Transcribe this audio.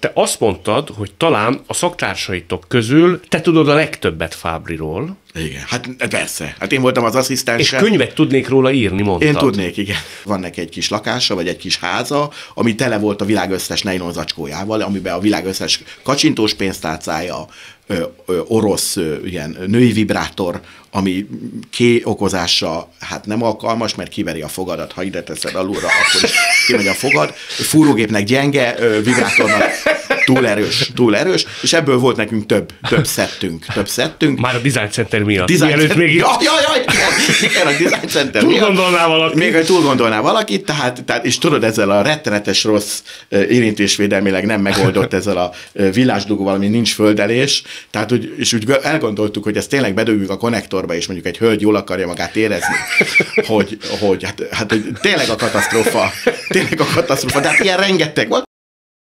Te azt mondtad, hogy talán a szaktársaitok közül te tudod a legtöbbet Fábriról. Igen, hát persze. Hát én voltam az asszisztense. És könyvet tudnék róla írni, mondtad. Én tudnék, igen. Van neki egy kis lakása, vagy egy kis háza, ami tele volt a világ összes nejlon zacskójával, amiben a világ összes kacsintós pénztárcája, ö, ö, orosz ö, ilyen női vibrátor, ami ké okozása hát nem alkalmas, mert kiveri a fogadat, ha ide teszed alulra, akkor is kimegy a fogad. Fúrógépnek gyenge, ö, vibrátornak túl erős, túl erős, és ebből volt nekünk több, több szettünk, több szettünk. Már a Design Center miatt. Design Mielőtt Center- még Ja, ja, ja, igen, a Design Center Túl miatt. gondolná valaki. Még hogy túl gondolná valakit, tehát, tehát, és tudod, ezzel a rettenetes rossz érintésvédelmileg nem megoldott ezzel a villásdugóval, ami nincs földelés, tehát úgy, és úgy elgondoltuk, hogy ezt tényleg bedugjuk a konnektorba, és mondjuk egy hölgy jól akarja magát érezni, hogy, hogy hát, hát hogy tényleg a katasztrófa, tényleg a katasztrófa, de hát ilyen rengeteg volt,